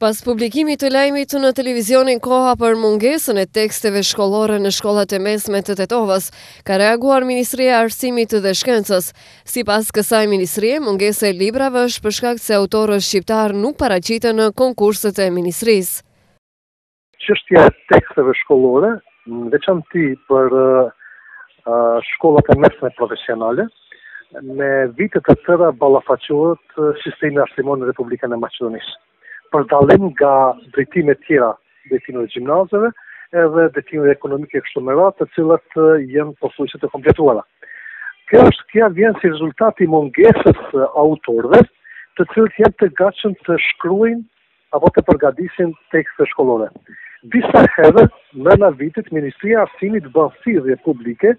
Pas publikimit të lajmit në televizionin Koha për mungesën e teksteve shkollore në shkollat e mesme të Tetovës, ka reaguar Ministria e Arsimit dhe Shkencës. Sipas kësaj Ministrie, mungesa e librave është për shkak se autorët shqiptarë nuk paraqiten në konkurset e Ministrisë. Çështja e teksteve shkollore, në veçanti për shkollat e mesme profesionale, me vite të tëra ballafaqohet sistemi arsimor në Republikën e Maqedonisë. Për dallim nga drejtimet tjera, drejtimeve gjimnazeve, edhe drejtimeve ekonomike kështu me radhë, të cilat janë pothuajse të kompletuara. Kjo është kjo vjen si rezultat i mungesës autorëve, të cilët janë të gatshëm të shkruajnë apo të përgatisin tekste shkollore. Disa herë brenda vitit Ministria e Arsimit bën thirrje publike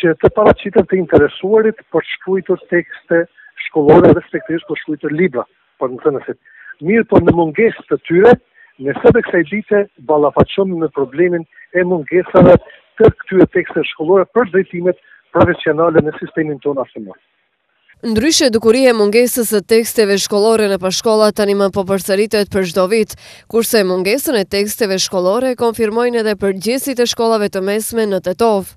që të paraqiten të interesuarit për të shkruajtur tekste shkollore respektivisht për të shkruajtur libra për nxënësit. Mirëpo në mungesë të tyre, ne sot e kësaj dite ballafaqohemi me problemin e mungesave të këtyre teksteve shkollore për drejtimet profesionale në sistemin tonë arsimor. Ndryshe, dukuria e mungesës së teksteve shkollore nëpër shkolla tanimë po përsëritet për çdo vit, kurse mungesën e teksteve shkollore e konfirmojnë edhe përgjegjësit e shkollave të mesme në Tetovë.